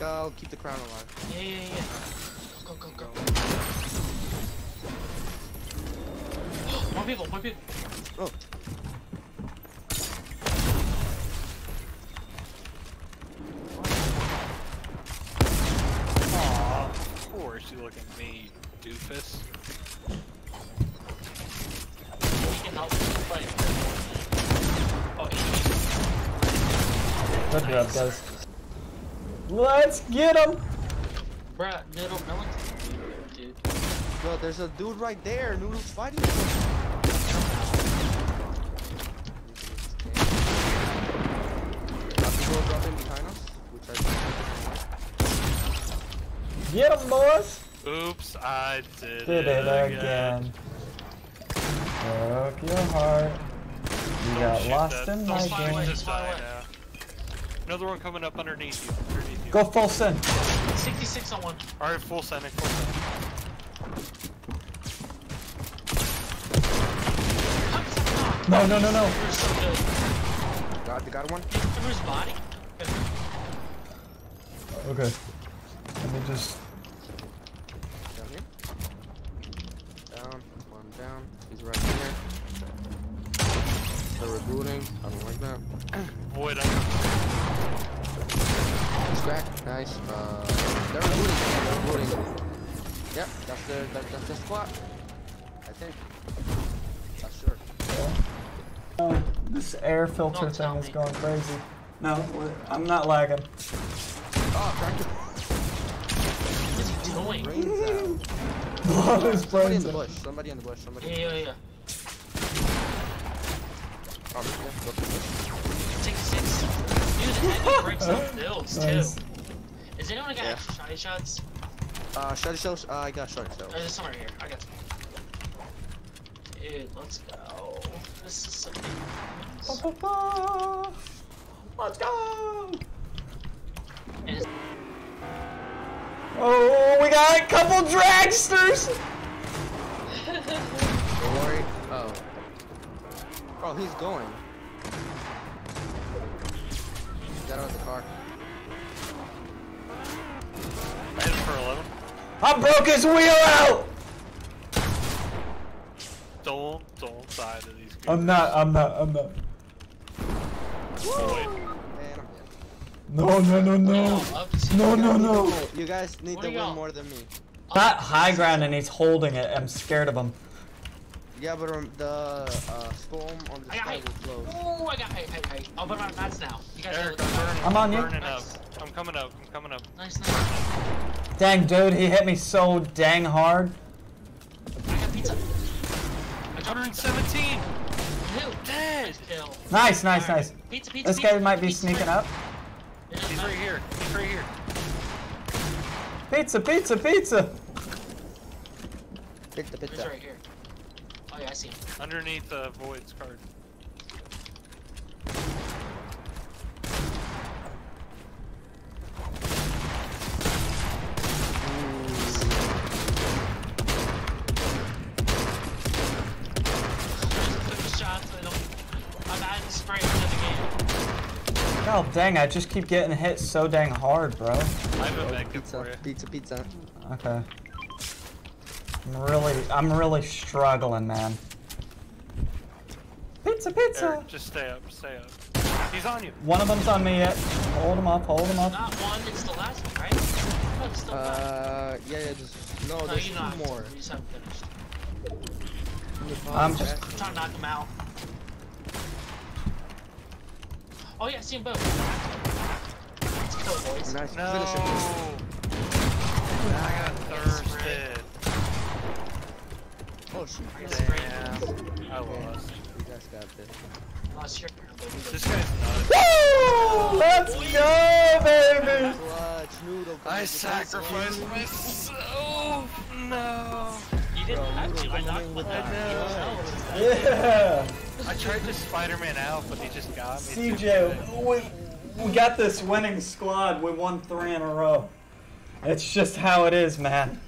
I'll keep the crown alive. Yeah, yeah, yeah. Go, go, go, go. more people, more people. Oh. Aw, of course you look at me, doofus. We can help fight. Oh, Good job, guys. Let's get him! bruh, Noodle, no one's dude. Bro, there's a dude right there. Noodle's fighting. Got people dropping behind us. We tried to Get him, boys! Oops, I did, Did it again. Broke your heart. You Don't got shoot lost that. in Don't my game. away. Just Fire die away. now. Another one coming up underneath you. Underneath you. Go full send. 66 on one. Alright, full sending, full send. No, no, no, no. You're so good. Got, they got one. Who's body? Okay. Let me just. Down here. Down. One down. He's right here. They're rebooting. I don't like that. Void under. Nice. Uh, they're rebooting. They're rebooting. Yep, that's the that, that's the squad. I think. Not sure. Oh, this air filter Don't thing is me. going crazy. No, I'm not lagging. Oh, cracked. What's he doing? Brains out. Blow his Somebody in the bush. Somebody in the bush. Somebody. Yeah, yeah, yeah. Oh, yeah, go to the bush. 66. Dude, the heavy breaks up builds Nice. too. Is anyone got Yeah. extra shotty shots? Uh, shotty shells. Uh, I got shotty shells. Oh, there's some right here. I got some. Dude, let's go. This is so Ba-ba-ba. Let's go! Oh, we got a couple dragsters! Don't worry. Oh. Oh, he's going. He got out of the car. I hit him for 11. I broke his wheel out! Don't, don't die to these people. I'm not, I'm not, I'm not. Void. Man, I'm. No, no, no, no. No, no, no. You guys need What to win more than me. Not high ground and he's holding it. I'm scared of him. Yeah, but um, the uh, storm on the I got sky height. was. Oh, I got height, height, height. I'll put my mats now. You guys Eric, know I'm burning. I'm on you. burning up. Nice. I'm coming up. I'm coming up. Nice, nice. Dang, dude, he hit me so dang hard. I got pizza. I dropped 117. two. Dead. Kill. Nice, nice, Alright. nice. Pizza, pizza, This pizza, guy might be pizza, sneaking up. He's right here. He's right here. Pizza, pizza, pizza. Pick the He's pizza. right here. Oh yeah, I see him. Underneath uh, Void's card. Took the shots, I don't. I'm at the spray into the game. God dang, I just keep getting hit so dang hard, bro. I have a med Pizza, for you. pizza, pizza. Okay. I'm really, I'm really struggling, man. Pizza, pizza. Eric, just stay up. Stay up. He's on you. One of them's on me yet. Hold him up, hold him up. Not one, it's the last one, right? No, it's still. Uh, yeah, yeah, just, no, No, there's two know, more. You just haven't finished. I'm just- I'm trying to knock him out. Oh yeah, I see him both. Let's kill boys. Nice, No. finish it. I got thirsted. Oh, shoot. I. Damn. I lost. You guys got this. Lost your. This guy's nuts. Woo! Let's go, baby! Clutch, noodle. come I sacrificed this. myself. No. You didn't Bro, have to. I knocked in him with out. that. Yeah! I tried to Spider-Man out, but he just got me. CJ, we, we got this winning squad. We won three in a row. It's just how it is, man.